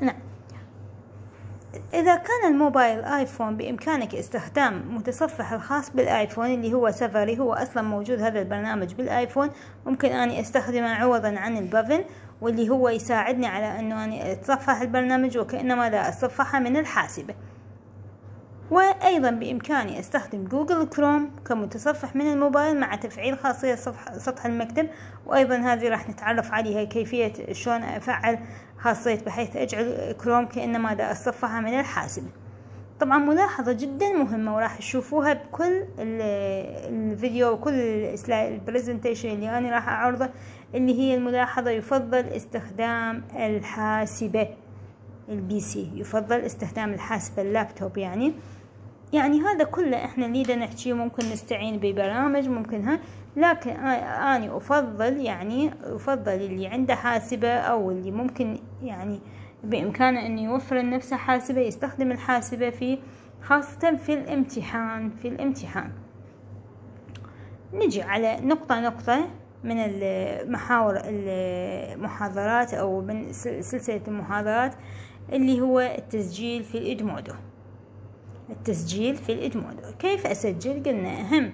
نعم. إذا كان الموبايل آيفون بإمكانك استخدام متصفح الخاص بالآيفون اللي هو سفري هو أصلا موجود هذا البرنامج بالآيفون ممكن أني أستخدمه عوضا عن ال Puffin واللي هو يساعدني على أنه أني أتصفح البرنامج وكأنما لا أتصفحه من الحاسبة. وأيضا بإمكاني أستخدم جوجل كروم كمتصفح من الموبايل مع تفعيل خاصية سطح المكتب وأيضا هذه راح نتعرف عليها كيفية شلون أفعل خاصية بحيث أجعل كروم كأنما دا أتصفحها من الحاسبة طبعا ملاحظة جدا مهمة وراح تشوفوها بكل الفيديو وكل ال presentation اللي أنا راح أعرضه اللي هي الملاحظة يفضل استخدام الحاسبة ال PC. يفضل استخدام الحاسبة اللابتوب يعني. يعني هذا كله إحنا اللي نحكيه ممكن نستعين ببرامج ممكن ها. لكن أنا أفضل يعني أفضل اللي عنده حاسبة أو اللي ممكن يعني بإمكانه أن يوفر لنفسه حاسبة يستخدم الحاسبة في خاصة في الامتحان في الامتحان. نجي على نقطة نقطة من المحاور المحاضرات أو من سلسلة المحاضرات اللي هو التسجيل في الإدمودو التسجيل في ال Edmodo كيف أسجل؟ قلنا أهم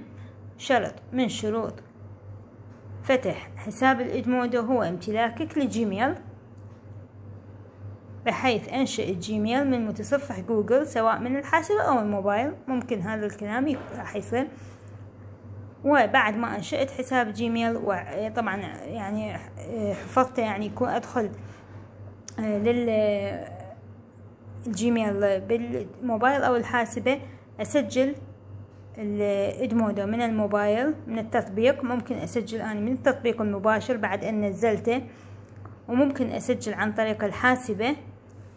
شرط من شروط. فتح حساب ال Edmodo هو امتلاكك لجيميل. بحيث أنشئ جيميل من متصفح جوجل سواء من الحاسوب أو الموبايل. ممكن هذا الكلام راح يصير. وبعد ما أنشأت حساب جيميل وطبعا يعني حفظته يعني يكون أدخل للجيميل بالموبايل أو الحاسبة. أسجل ال Edmodo من الموبايل من التطبيق. ممكن أسجل أنا من التطبيق المباشر بعد أن نزلته. وممكن أسجل عن طريق الحاسبة.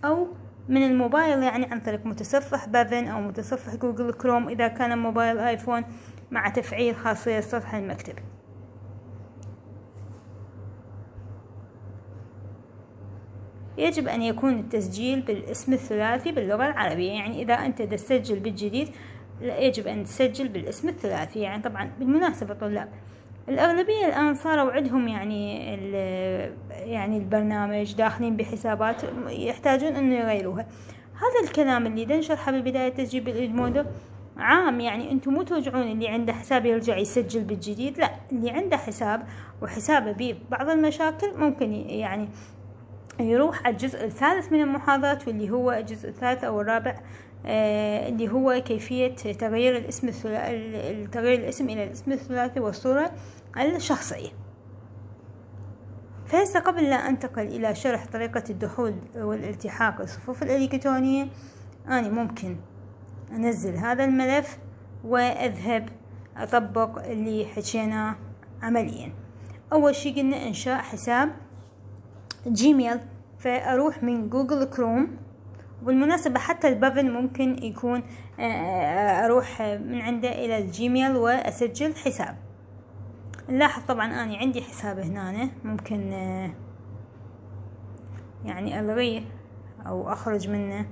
أو من الموبايل يعني عن طريق متصفح Puffin أو متصفح جوجل كروم إذا كان موبايل آيفون مع تفعيل خاصية سطح المكتب يجب أن يكون التسجيل بالاسم الثلاثي باللغة العربية يعني إذا أنت تسجل بالجديد يجب أن تسجل بالاسم الثلاثي يعني طبعا بالمناسبة طلاب. الأغلبية الآن صاروا عندهم يعني يعني البرنامج داخلين بحسابات يحتاجون إنه يغيروها. هذا الكلام اللي دنشرحه بالبداية تسجيل بالإدمودو عام يعني أنتم مو توجعون اللي عنده حساب يرجع يسجل بالجديد لا اللي عنده حساب وحسابه بيه بعض المشاكل ممكن يعني يروح على الجزء الثالث من المحاضرات واللي هو الجزء الثالث أو الرابع اللي هو كيفية تغيير الاسم تغيير الاسم إلى الاسم الثلاثي والصورة الشخصية. فهسه قبل لا أنتقل إلى شرح طريقة الدخول والالتحاق الصفوف الإلكترونية أنا ممكن أنزل هذا الملف وأذهب أطبق اللي حكيناه عمليا. أول شي قلنا إنشاء حساب جيميل فأروح من جوجل كروم بالمناسبة حتى ال Puffin ممكن يكون أروح من عنده إلى الجيميل وأسجل حساب. نلاحظ طبعا أنا عندي حساب هنا ممكن يعني ألغيه أو أخرج منه.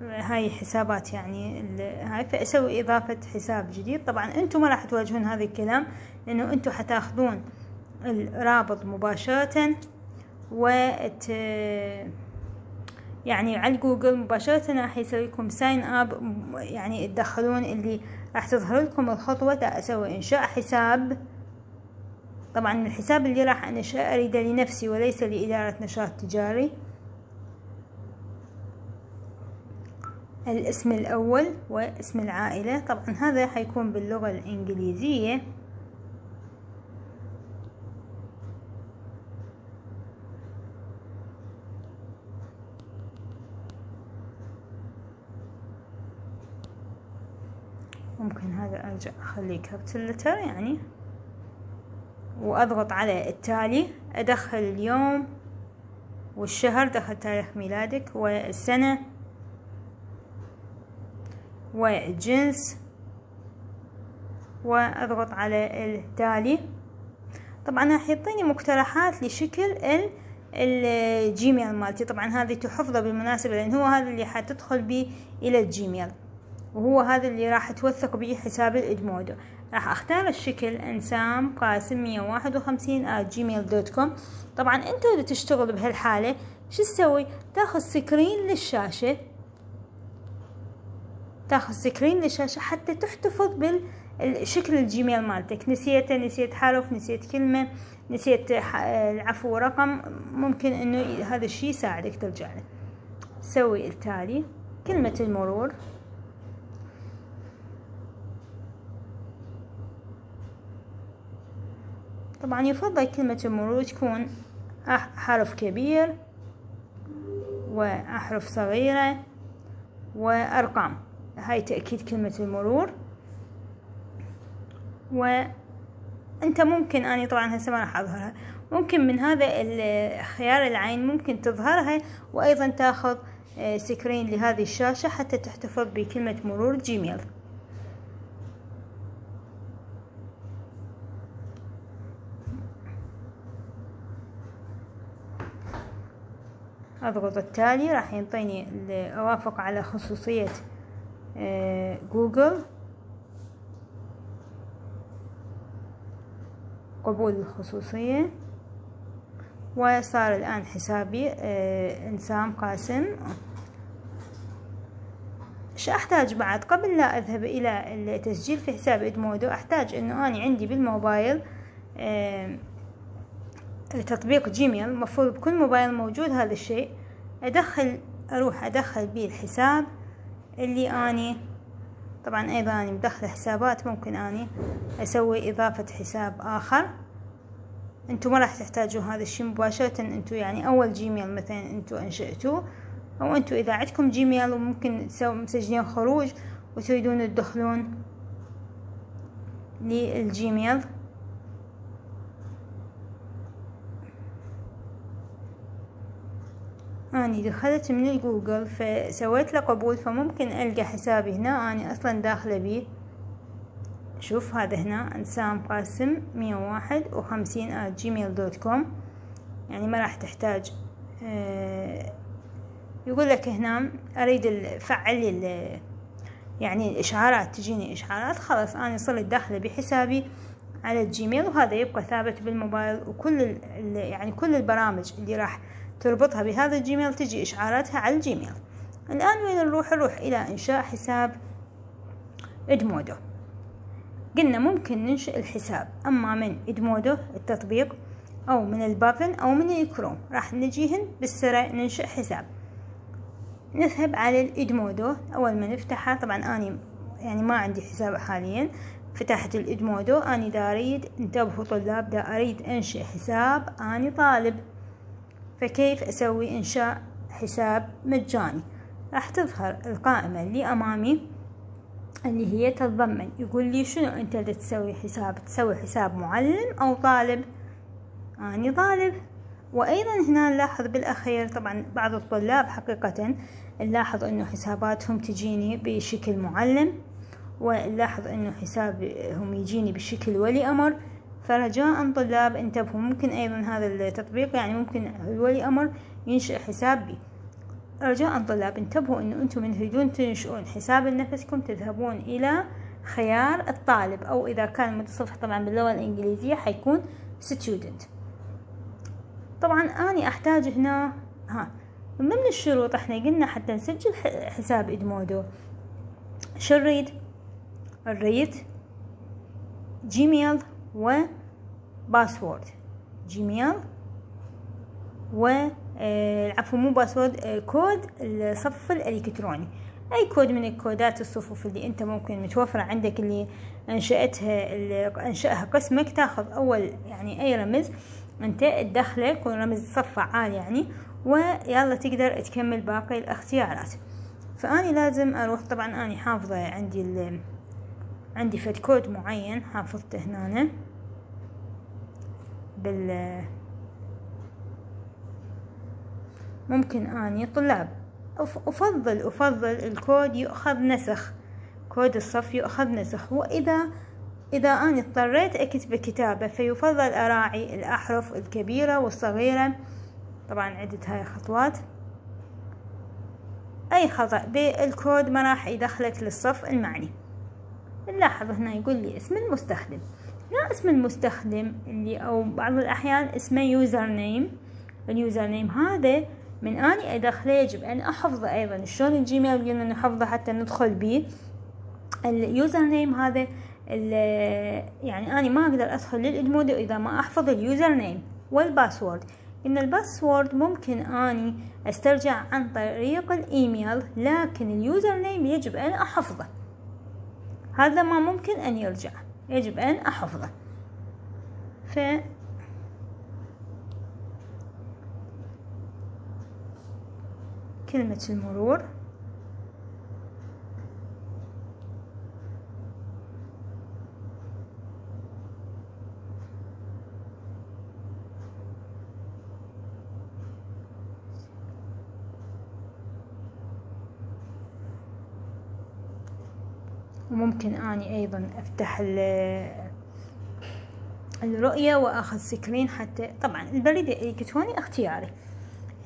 هاي حسابات يعني هاي فأسوي إضافة حساب جديد. طبعا أنتم ما راح تواجهون هذا الكلام لأنه أنتم حتاخذون الرابط مباشرة وت يعني على جوجل مباشرة راح يسوي لكم sign up يعني تدخلون اللي راح تظهر لكم الخطوة أسوي إنشاء حساب. طبعا الحساب اللي راح انشأ أريده لنفسي وليس لإدارة نشاط تجاري. الاسم الأول واسم العائلة. طبعا هذا حيكون باللغة الإنجليزية. ممكن هذا أرجع أخليه كابيتال يعني. وأضغط على التالي أدخل اليوم والشهر دخل تاريخ ميلادك والسنة والجنس. وأضغط على التالي. طبعا راح يعطيني مقترحات لشكل الجيميل مالتي. طبعا هذه تحفظه بالمناسبة لأن هو هذا اللي حتدخل به إلى الجيميل. وهو هذا اللي راح توثق به حساب ال Edmodo راح أختار الشكل انسام قاسم مية واحد وخمسين Gmail dot com طبعا أنتو إذا تشتغل بهالحالة شو تسوي؟ تاخذ screen للشاشة. تاخذ screen للشاشة حتى تحتفظ بالشكل الجيميل مالتك. نسيته نسيت حرف نسيت كلمة نسيت العفو رقم ممكن إنه هذا الشي يساعدك ترجع له. سوي التالي. كلمة المرور. طبعا يفضل كلمة المرور تكون حرف كبير وأحرف صغيرة وأرقام. هاي تأكيد كلمة المرور. وأنت ممكن أنا طبعا هسه ما راح أظهرها ممكن من هذا خيار العين ممكن تظهرها وأيضا تأخذ آه، screen لهذه الشاشة حتى تحتفظ بكلمة مرور جيميل أضغط التالي راح ينطيني أوافق على خصوصية آه، جوجل. قبول الخصوصية. وصار الآن حسابي آه، إنسام قاسم. أحتاج بعد؟ قبل لا أذهب إلى التسجيل في حساب إدمودو أحتاج إنه أنا عندي بالموبايل آه، تطبيق جيميل مفروض بكل موبايل موجود هذا الشيء. أدخل أروح أدخل بيه الحساب اللي أني طبعا أيضا أني مدخلة حسابات ممكن أني أسوي إضافة حساب آخر. انتو ما راح تحتاجوا هذا الشي مباشرة انتو يعني أول جيميل مثلا انتو أنشأتوه أو انتو إذا عندكم جيميل وممكن مسجلين خروج وتريدون تدخلون لل Gmail. أني دخلت من الجوجل فسويت له قبول فممكن ألقى حسابي هنا أني أصلا داخلة بيه شوف هذا هنا انسام قاسم مية واحد وخمسين Gmail dot com يعني ما راح تحتاج. آه، يقول لك هنا أريد فعل يعني الإشعارات. تجيني إشعارات خلاص أنا صرت داخلة بحسابي على ال Gmail وهذا يبقى ثابت بالموبايل وكل يعني كل البرامج اللي راح تربطها بهذا ال Gmail تجي إشعاراتها على الجيميل. الآن وين نروح؟ نروح إلى إنشاء حساب Edmodo. قلنا ممكن ننشئ الحساب أما من Edmodo التطبيق أو من ال Puffin أو من الكروم. راح نجيهن بالسرعة ننشئ حساب. نذهب على الإدمودو. أول ما نفتحها طبعا أني يعني ما عندي حساب حاليا. فتحت الإدمودو أني دا أريد انتبهوا طلاب دا أريد أنشئ حساب أني طالب. فكيف أسوي إنشاء حساب مجاني؟ راح تظهر القائمة اللي أمامي اللي هي تتضمن. يقول لي شنو أنت تسوي حساب؟ تسوي حساب معلم أو طالب؟ أنا طالب. وأيضا هنا نلاحظ بالأخير طبعا بعض الطلاب حقيقة نلاحظ أنه حساباتهم تجيني بشكل معلم ونلاحظ أنه حسابهم يجيني بشكل ولي أمر. فرجاء طلاب انتبهوا. ممكن أيضا هذا التطبيق يعني ممكن الولي أمر ينشئ حساب بي. رجاء طلاب انتبهوا أنه أنتم من تريدون تنشئون حساب لنفسكم تذهبون إلى خيار الطالب أو إذا كان متصفح طبعا باللغة الإنجليزية حيكون student. طبعا أنا أحتاج هنا ها من الشروط؟ إحنا قلنا حتى نسجل حساب Edmodo. شو نريد؟ نريد Gmail و password Gmail. و آه، العفو مو password آه، كود الصف الإلكتروني. أي كود من الكودات الصفوف اللي أنت ممكن متوفرة عندك اللي أنشأتها اللي أنشأها قسمك تاخذ أول يعني أي رمز. أنت تدخله يكون رمز صف فعال يعني ويلا تقدر تكمل باقي الاختيارات. فأني لازم أروح طبعا أني حافظة عندي عندي فد كود معين حافظته هنا. بال ممكن آني طلاب. افضل أفضل الكود يؤخذ نسخ. كود الصف يؤخذ نسخ. واذا إذا آني اضطريت أكتب كتابة فيفضل أراعي الأحرف الكبيرة والصغيرة. طبعا عدة هاي خطوات. أي خطأ؟ بالكود ما راح يدخلك للصف المعني. نلاحظ هنا يقول لي اسم المستخدم. لا اسم المستخدم اللي أو بعض الأحيان اسمه user name ال user name هذا من أني ادخله يجب أن أحفظه أيضا. شلون ال Gmail قلنا نحفظه حتى ندخل بيه؟ ال user name هذا يعني أني ما أقدر أدخل لل Edmodo إذا ما أحفظ ال user name وال password. إن ال password ممكن أني أسترجع عن طريق الإيميل لكن ال user name يجب أن أحفظه. هذا ما ممكن أن يرجع يجب أن أحفظه. ف كلمة المرور. وممكن أني أيضا أفتح الرؤية وأخذ سكرين حتى طبعا البريد الالكتروني اختياري.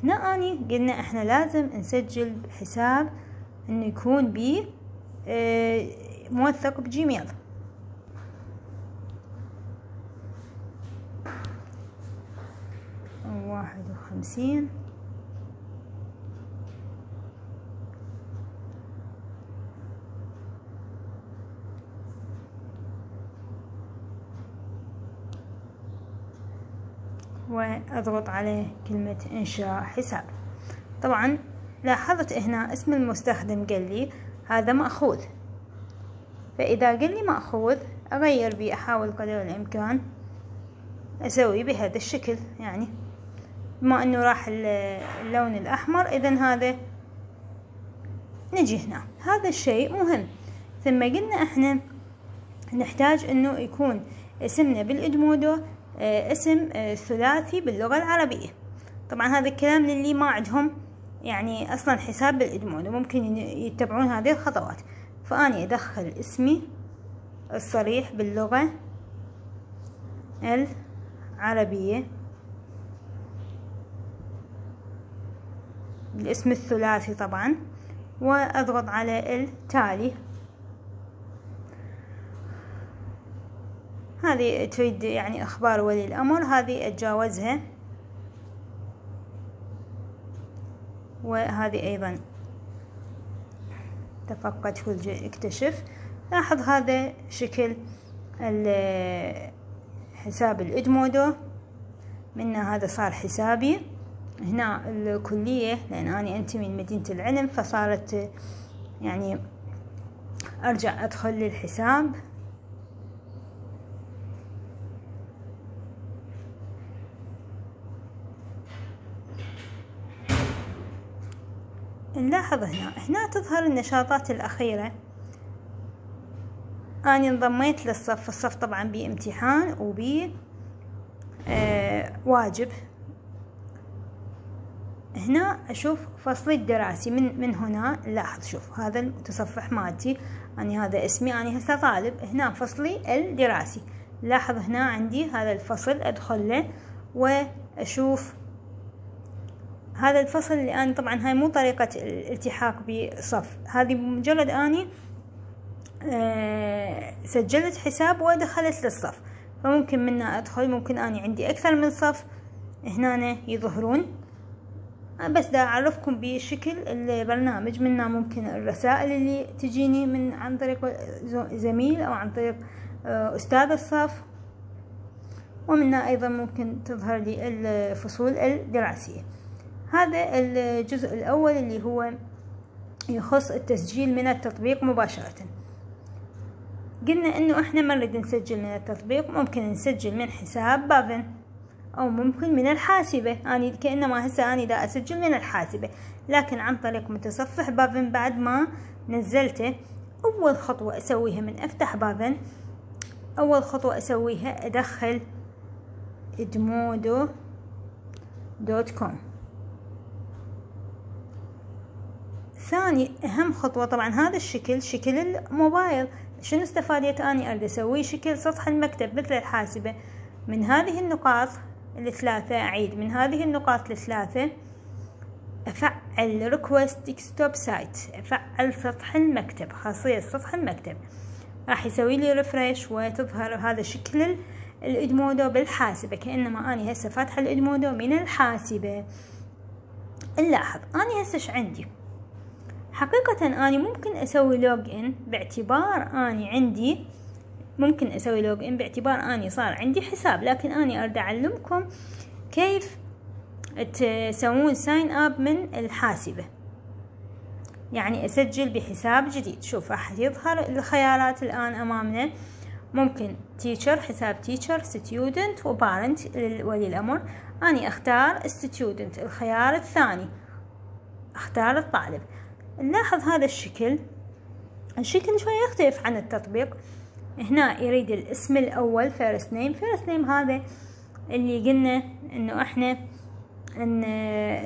هنا أني قلنا إحنا لازم نسجل حساب إنه يكون بيه آه موثق بجيميل. واحد وخمسين. وأضغط عليه كلمة إنشاء حساب. طبعا لاحظت هنا اسم المستخدم قال لي هذا مأخوذ. فإذا قال لي مأخوذ أغير بيه أحاول قدر الإمكان أسوي بهذا الشكل. يعني بما أنه راح اللون الأحمر إذا هذا نجي هنا. هذا الشيء مهم. ثم قلنا إحنا نحتاج إنه يكون اسمنا بالإدمودو آه، اسم آه، ثلاثي باللغة العربية. طبعا هذا الكلام للي ما عندهم يعني أصلا حساب بالإدمون وممكن يتبعون هذه الخطوات. فأني أدخل اسمي الصريح باللغة العربية. الاسم الثلاثي طبعا. وأضغط على التالي. هذه تريد يعني أخبار ولي الأمر هذه أتجاوزها. وهذه أيضا تفقد اكتشف. لاحظ هذا شكل حساب الإدمودو. منا هذا صار حسابي. هنا الكلية لأن أنا أنتمي لمدينة العلم فصارت يعني أرجع أدخل للحساب. نلاحظ هنا هنا تظهر النشاطات الأخيرة. أنا انضميت للصف الصف طبعا بامتحان وبي آه واجب. هنا أشوف فصلي الدراسي من من هنا لاحظ شوف هذا المتصفح مالتي أنا هذا اسمي أنا هسه طالب. هنا فصلي الدراسي. لاحظ هنا عندي هذا الفصل أدخل له وأشوف هذا الفصل اللي أنا طبعا هاي مو طريقة الالتحاق بصف. هذه مجرد أني آه، سجلت حساب ودخلت للصف. فممكن منا أدخل ممكن أني عندي أكثر من صف. هنا يظهرون. بس دا أعرفكم بشكل البرنامج. منا ممكن الرسائل اللي تجيني من عن طريق زميل أو عن طريق آه، أستاذ الصف. ومنها أيضا ممكن تظهر لي الفصول الدراسية. هذا الجزء الأول اللي هو يخص التسجيل من التطبيق مباشرة. قلنا إنه إحنا ما نريد نسجل من التطبيق ممكن نسجل من حساب Puffin أو ممكن من الحاسبة. اني كأنما هسه اني دا أسجل من الحاسبة لكن عن طريق متصفح Puffin بعد ما نزلته أول خطوة أسويها من أفتح Puffin أول خطوة أسويها أدخل Edmodo dot com ثاني أهم خطوة طبعا هذا الشكل شكل الموبايل. شنو استفاديت أني أريد أسوي؟ شكل سطح المكتب مثل الحاسبة. من هذه النقاط الثلاثة أعيد من هذه النقاط الثلاثة أفعل request desktop site أفعل سطح المكتب خاصية سطح المكتب. راح يسوي لي refresh وتظهر هذا شكل ال Edmodo بالحاسبة. كأنما أني هسه فاتحة ال Edmodo من الحاسبة. نلاحظ أني هسه عندي؟ حقيقة أني ممكن أسوي log in باعتبار أني عندي ممكن أسوي log in باعتبار أني صار عندي حساب لكن أني أريد أعلمكم كيف تسوون sign up من الحاسبة. يعني أسجل بحساب جديد. شوف راح يظهر الخيارات الآن أمامنا. ممكن teacher حساب teacher student و parent لولي الأمر. أني أختار student الخيار الثاني. أختار الطالب. نلاحظ هذا الشكل. الشكل شوي يختلف عن التطبيق. هنا يريد الاسم الأول first name first name هذا اللي قلنا إنه إحنا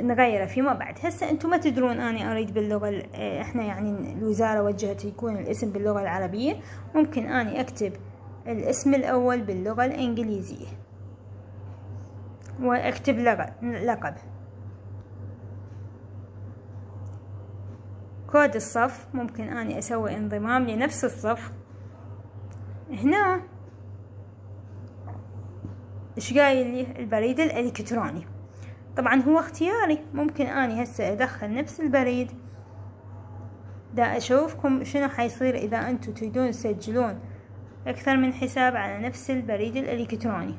نغيره فيما بعد. هسه أنتم ما تدرون اني أريد باللغة إحنا يعني الوزارة وجهت يكون الاسم باللغة العربية. ممكن اني أكتب الاسم الأول باللغة الإنجليزية. وأكتب لقب. كود الصف ممكن أني أسوي انضمام لنفس الصف. هنا إيش قايل لي؟ البريد الإلكتروني. طبعا هو اختياري. ممكن أني هسه أدخل نفس البريد. دا أشوفكم شنو حيصير إذا أنتم تريدون تسجلون أكثر من حساب على نفس البريد الإلكتروني.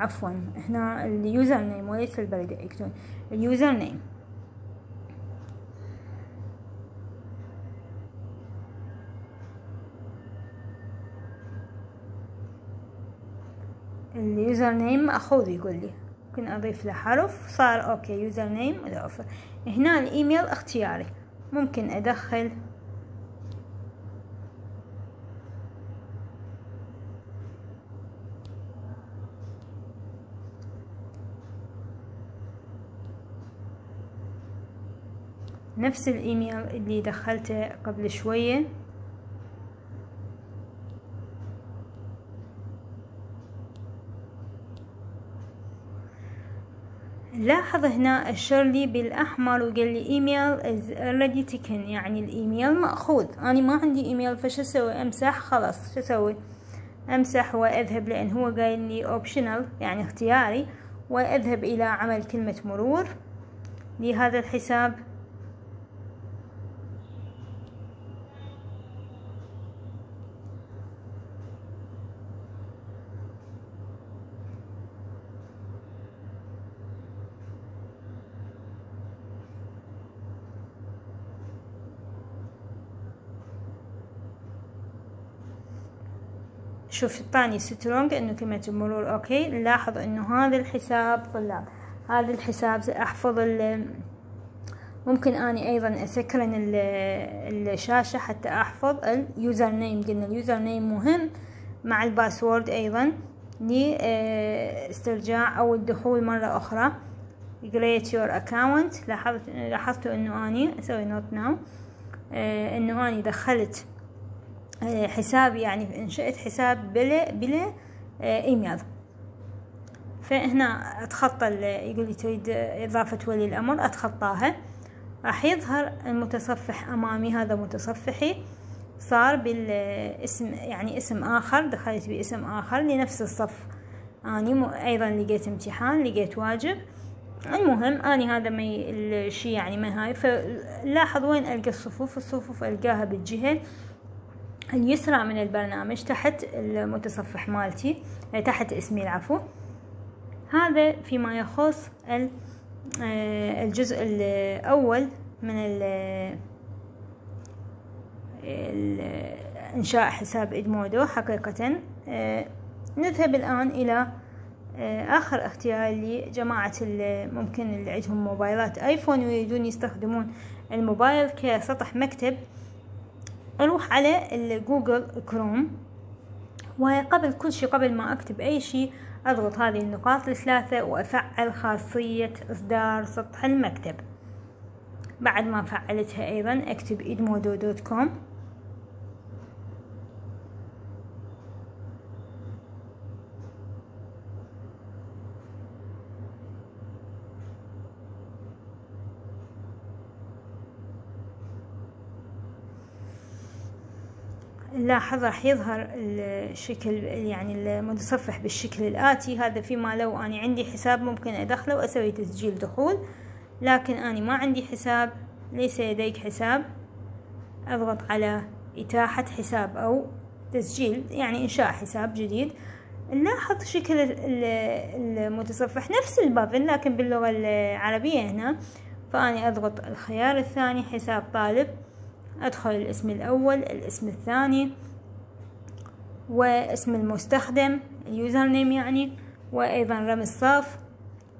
عفوا هنا ال user name وليس البريد الالكتروني ال user name ال user name مأخوذ يقول لي. ممكن أضيف له حرف؟ صار okay user name هنا الإيميل اختياري. ممكن أدخل نفس الإيميل اللي دخلته قبل شوية. لاحظ هنا أشر لي بالأحمر وقال لي إيميل is already taken يعني الإيميل مأخوذ. أنا ما عندي إيميل فش أسوي؟ أمسح؟ خلاص. شو أسوي؟ أمسح وأذهب لأن هو قايل لي optional يعني اختياري. وأذهب إلى عمل كلمة مرور. لهذا الحساب شوف طاني strong إنه كلمة المرور okay. نلاحظ إنه هذا الحساب طلاب هذا الحساب احفظ ممكن أني أيضا أسكرن الشاشة حتى أحفظ ال user name قلنا ال user name مهم مع ال password أيضا لاسترجاع أو الدخول مرة أخرى. Create your account. لاحظت لاحظت إنه أني أسوي not now إنه أني دخلت آه، حساب يعني انشأت حساب بلا بلا آه، إيميل. فهنا أتخطى يقول لي تريد إضافة ولي الأمر أتخطاها. راح يظهر المتصفح أمامي هذا متصفحي. صار بالاسم يعني اسم آخر دخلت باسم آخر لنفس الصف. آني أيضا لقيت امتحان لقيت واجب. المهم آني هذا ما الشي يعني ما هاي. فلاحظ وين ألقى الصفوف؟ الصفوف ألقاها بالجهة اليسرى من البرنامج تحت المتصفح مالتي آه، تحت اسمي العفو. هذا فيما يخص آه، الجزء الأول من إنشاء حساب إدمودو حقيقة آه، نذهب الآن إلى آخر اختيار لجماعة ممكن اللي عندهم موبايلات آيفون ويريدون يستخدمون الموبايل كسطح مكتب. أروح على Google Chrome وقبل كل شي قبل ما أكتب أي شي أضغط هذه النقاط الثلاثة وأفعل خاصية إصدار سطح المكتب. بعد ما فعلتها أيضا أكتب Edmodo نلاحظ راح يظهر الشكل يعني المتصفح بالشكل الآتي. هذا فيما لو أنا عندي حساب ممكن أدخله وأسوي تسجيل دخول لكن أنا ما عندي حساب ليس لديك حساب أضغط على إتاحة حساب أو تسجيل يعني إنشاء حساب جديد. نلاحظ شكل المتصفح نفس البافن لكن باللغة العربية هنا. فأنا أضغط الخيار الثاني حساب طالب. أدخل الاسم الأول الاسم الثاني واسم المستخدم ال username يعني وأيضا رمز صف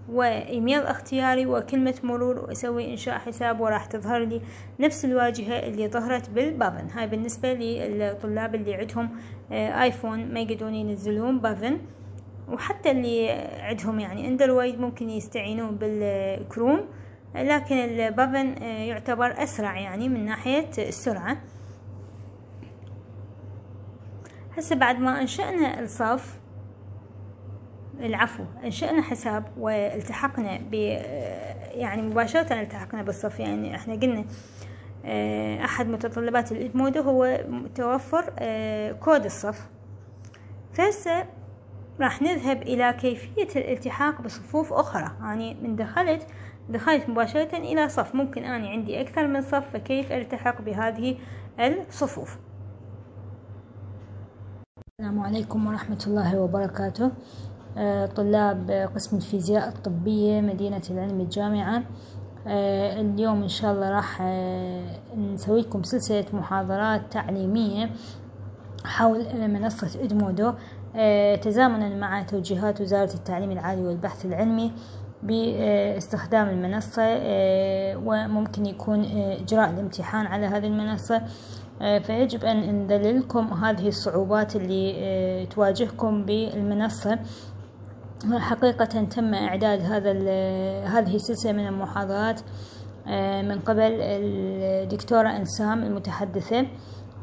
وإيميل اختياري وكلمة مرور وأسوي إنشاء حساب وراح تظهر لي نفس الواجهة اللي ظهرت بال Puffin هاي بالنسبة للطلاب اللي عندهم آه، آيفون ما يقدرون ينزلون Puffin وحتى اللي عندهم يعني أندرويد ممكن يستعينون بالكروم. لكن البافن آه، يعتبر أسرع يعني من ناحية السرعة. هسه بعد ما أنشأنا الصف العفو انشأنا حساب والتحقنا ب يعني مباشرة التحقنا بالصف يعني إحنا قلنا آه، أحد متطلبات الادمودو هو توفر آه، كود الصف فهسه راح نذهب إلى كيفية الالتحاق بصفوف أخرى. يعني من دخلت دخلت مباشرة إلى صف. ممكن أني عندي أكثر من صف فكيف ألتحق بهذه الصفوف؟ السلام عليكم ورحمة الله وبركاته. آه، طلاب قسم الفيزياء الطبية مدينة العلم الجامعة. آه، اليوم إن شاء الله راح آه، نسوي لكم سلسلة محاضرات تعليمية حول منصة إدمودو. تزامنا مع توجيهات وزارة التعليم العالي والبحث العلمي باستخدام المنصة وممكن يكون إجراء الامتحان على هذه المنصة. فيجب أن ندللكم هذه الصعوبات اللي تواجهكم بالمنصة. حقيقة تم إعداد هذا هذه السلسلة من المحاضرات آه، من قبل الدكتورة أنسام المتحدثة.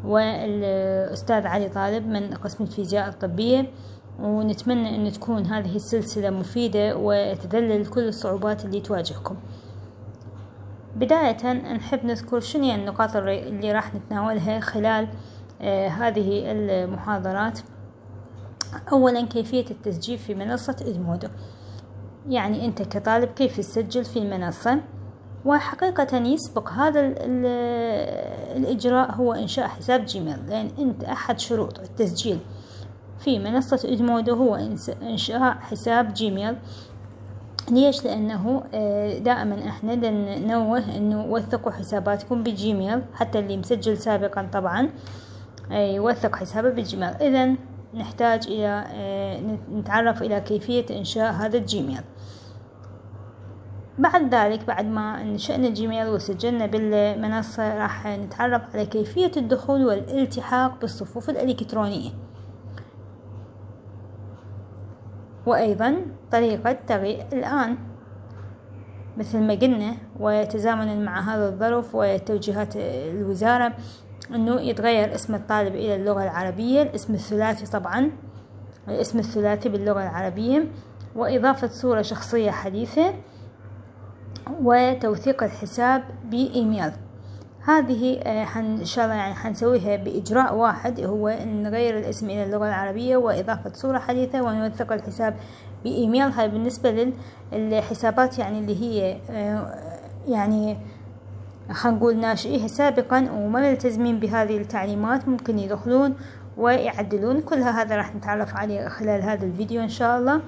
والأستاذ علي طالب من قسم الفيزياء الطبية ونتمنى أن تكون هذه السلسلة مفيدة وتذلل كل الصعوبات اللي تواجهكم. بداية نحب نذكر شنو النقاط اللي راح نتناولها خلال آه، هذه المحاضرات. أولا كيفية التسجيل في منصة إدمودو. يعني أنت كطالب كيف تسجل في المنصة؟ وحقيقة يسبق هذا الإجراء هو إنشاء حساب جيميل. لأن أنت أحد شروط التسجيل في منصة إدمودو هو إنشاء حساب جيميل. ليش؟ لأنه آه، دائما إحنا ننوه إنه وثقوا حساباتكم بجيميل حتى اللي مسجل سابقا طبعا آه، يوثق حسابه بجيميل. إذا نحتاج إلى آه، نتعرف إلى كيفية إنشاء هذا الجيميل. بعد ذلك بعد ما انشأنا الجيميل وسجلنا بالمنصة راح نتعرف على كيفية الدخول والالتحاق بالصفوف الإلكترونية. وأيضا طريقة تغيير الآن. مثل ما قلنا وتزامنا مع هذا الظرف وتوجيهات الوزارة إنه يتغير اسم الطالب إلى اللغة العربية. الاسم الثلاثي طبعا. الاسم الثلاثي باللغة العربية. وإضافة صورة شخصية حديثة. وتوثيق الحساب بإيميل. هذه آه، إن شاء الله يعني حنسويها بإجراء واحد هو نغير الاسم إلى اللغة العربية وإضافة صورة حديثة ونوثق الحساب بإيميل. هاي بالنسبة للحسابات يعني اللي هي آه، يعني خلينا نقول ناشئيه سابقا وما ملتزمين بهذه التعليمات ممكن يدخلون ويعدلون. كل هذا راح نتعرف عليه خلال هذا الفيديو إن شاء الله.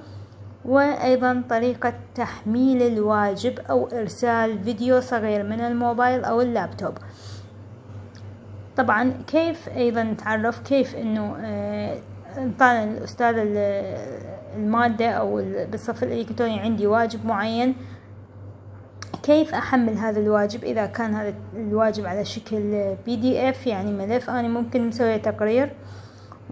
وأيضا طريقة تحميل الواجب أو إرسال فيديو صغير من الموبايل أو اللابتوب. طبعا كيف أيضا نتعرف كيف أنه آه، طالع الأستاذ المادة أو بالصف الإلكتروني عندي واجب معين. كيف أحمل هذا الواجب؟ إذا كان هذا الواجب على شكل PDF يعني ملف أنا ممكن مسوي تقرير.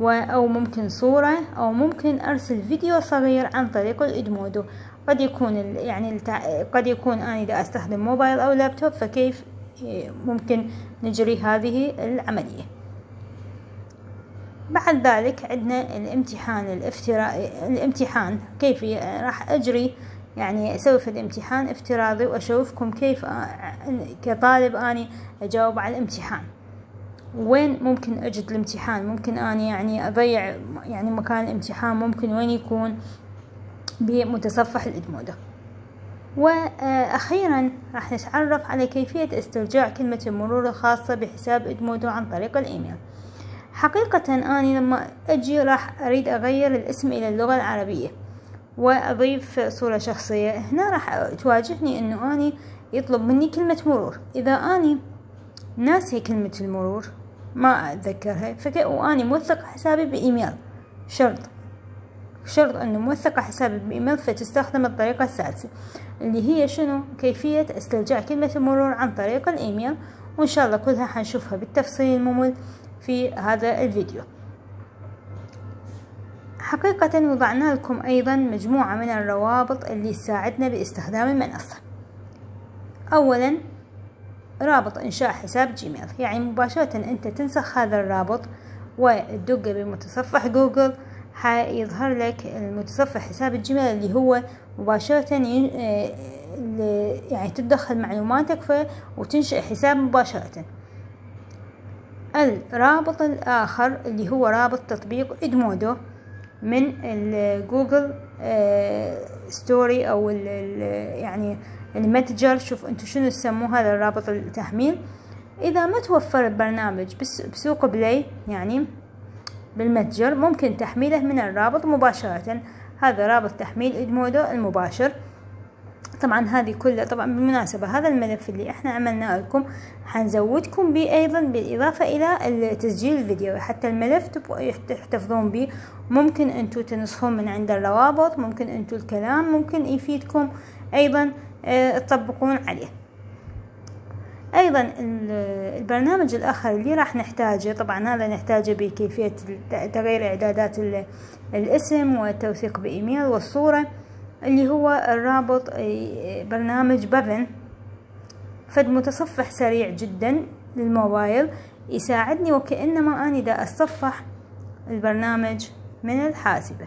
أو ممكن صورة أو ممكن أرسل فيديو صغير عن طريق الإدمودو قد يكون يعني قد يكون أنا إذا أستخدم موبايل أو لابتوب فكيف ممكن نجري هذه العملية. بعد ذلك عندنا الامتحان الافتراء الامتحان. كيف راح أجري؟ يعني أسوي في الامتحان افتراضي وأشوفكم كيف كطالب أني أجاوب على الامتحان. وين ممكن أجد الامتحان؟ ممكن أني يعني أضيع يعني مكان الامتحان ممكن وين يكون بمتصفح الإدمودو وأخيرا راح نتعرف على كيفية استرجاع كلمة المرور الخاصة بحساب إدمودو عن طريق الإيميل. حقيقة أني لما أجي راح أريد أغير الاسم إلى اللغة العربية وأضيف صورة شخصية. هنا راح تواجهني أنه أني يطلب مني كلمة مرور. إذا أني ناسي كلمة المرور ما أتذكرها فك... وأني موثقة حسابي بإيميل. شرط. شرط أنه موثقة حسابي بإيميل فتستخدم الطريقة السادسة اللي هي شنو؟ كيفية استرجاع كلمة المرور عن طريق الإيميل وإن شاء الله كلها حنشوفها بالتفصيل الممل في هذا الفيديو. حقيقة وضعنا لكم أيضا مجموعة من الروابط اللي تساعدنا باستخدام المنصة. أولا رابط إنشاء حساب جيميل. يعني مباشرة أنت تنسخ هذا الرابط وتدقه بمتصفح جوجل حيظهر لك المتصفح حساب الجيميل اللي هو مباشرة يعني تدخل معلوماتك فيه وتنشئ حساب مباشرة. الرابط الآخر اللي هو رابط تطبيق إدمودو من ال Google Store أو يعني المتجر شوف انتو شنو تسموه هذا الرابط التحميل. إذا ما توفر البرنامج بسوق Play يعني بالمتجر ممكن تحميله من الرابط مباشرة. هذا رابط تحميل إدمودو المباشر. طبعا هذه كلها طبعا بالمناسبة هذا الملف اللي إحنا عملناه لكم حنزودكم به أيضا بالإضافة إلى تسجيل الفيديو. حتى الملف تحتفظون به. ممكن انتو تنسخون من عند الروابط ممكن انتو الكلام ممكن يفيدكم أيضا. تطبقون عليه. أيضا البرنامج الآخر اللي راح نحتاجه طبعا هذا نحتاجه بكيفية تغيير إعدادات الاسم والتوثيق بإيميل والصورة اللي هو الرابط برنامج بافن. فد متصفح سريع جدا للموبايل يساعدني وكأنما أني دا أتصفح البرنامج من الحاسبة.